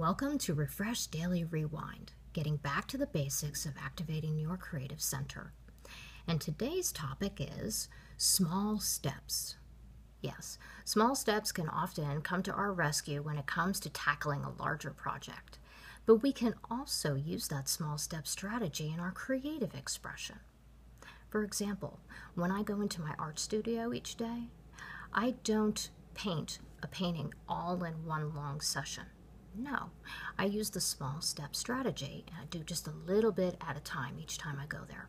Welcome to Refresh Daily Rewind, getting back to the basics of activating your creative center. And today's topic is small steps. Yes, small steps can often come to our rescue when it comes to tackling a larger project, but we can also use that small step strategy in our creative expression. For example, when I go into my art studio each day, I don't paint a painting all in one long session. No, I use the small step strategy and I do just a little bit at a time each time I go there.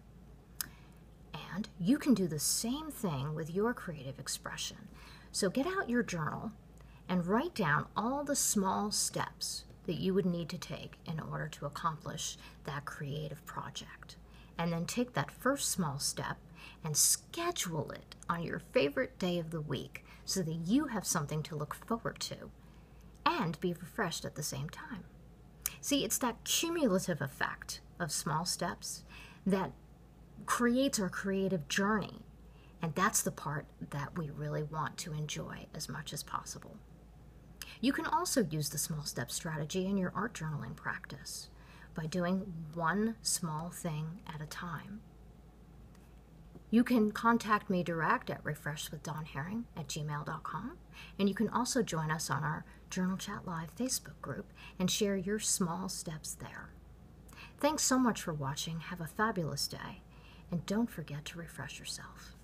And you can do the same thing with your creative expression. So get out your journal and write down all the small steps that you would need to take in order to accomplish that creative project. And then take that first small step and schedule it on your favorite day of the week so that you have something to look forward to and be refreshed at the same time. See, it's that cumulative effect of small steps that creates our creative journey. And that's the part that we really want to enjoy as much as possible. You can also use the small step strategy in your art journaling practice by doing one small thing at a time. You can contact me direct at refreshwithdawnherring at gmail.com, and you can also join us on our Journal Chat Live Facebook group and share your small steps there. Thanks so much for watching. Have a fabulous day, and don't forget to refresh yourself.